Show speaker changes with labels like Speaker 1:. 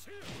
Speaker 1: Fight.